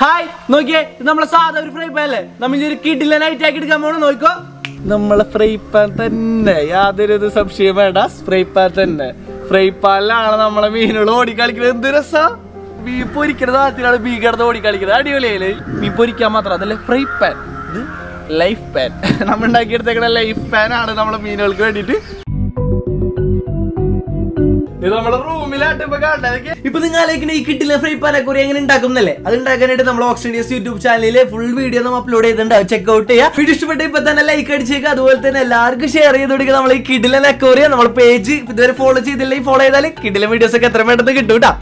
Hi നോക്കിയേ നമ്മളെ സാധാ ഒരു ഫ്രൈ പാൻ അല്ലേ? നമ്മൾ ഒരു കിഡിലെ നൈറ്റ് ആക്കി എടുക്കാൻ പോണോ നോക്കോ. നമ്മളെ ഫ്രൈ പാൻ തന്നെ യാതൊരു സംശയം വേണ്ട. ഫ്രൈ പാൻ തന്നെ. ഫ്രൈ പാനിലാണ് നമ്മളെ മീനുകൾ ഓടിക്കളിക്കുന്നത്. എന്ത് രസം? മീൻ പൊരിക്കുന്ന ആദ്യത്തിലാണ് മീൻ കിടന്ന് ഓടിക്കളിക്കുന്നത്. അടിപൊളിയല്ലേ മീൻ പൊരിക്കാൻ മാത്രം അതല്ലേ ഫ്രൈ പാൻ ഇത് ലൈഫ് പാൻ നമ്മൾ ഉണ്ടാക്കിയെടുത്തേക്കുന്ന ലൈഫ് പാൻ ആണ് നമ്മളെ മീനുകൾക്ക് വേണ്ടിയിട്ട്. ഇത് നമ്മുടെ റൂമിലായിട്ട് ഇപ്പൊ കാണാനൊക്കെ ഇപ്പൊ നിങ്ങൾ ആലോചിക്കുന്ന ഈ കിട്ടില്ല ഫ്രൈ പാനെ കുറി എങ്ങനെ ഉണ്ടാക്കുന്നല്ലേ? അത് ഉണ്ടാക്കാനായിട്ട് നമ്മൾ ഓക്സിഡിയസ് യൂട്യൂബ് ചാനലിലെ ഫുൾ വീഡിയോ നമ്മൾ അപ്ലോഡ് ചെയ്തിട്ടുണ്ട്. ചെക്ക് ഔട്ട് ചെയ്യുക. വീഡിയോ ഇഷ്ടപ്പെട്ട ഇപ്പൊ തന്നെ ലൈക്ക് അടിച്ചേക്കുക. അതുപോലെ തന്നെ എല്ലാവർക്കും ഷെയർ ചെയ്ത് കൊടുക്കുക. നമ്മൾ ഈ കിഡിലെ നെക്കോറിയ നമ്മൾ പേജ് ഇതുവരെ ഫോളോ ചെയ്തില്ലെങ്കിൽ ഫോളോ ചെയ്താൽ കിഡിലെ വീഡിയോസ് ഒക്കെ എത്ര പെട്ടെന്ന് കിട്ടും കേട്ടോ.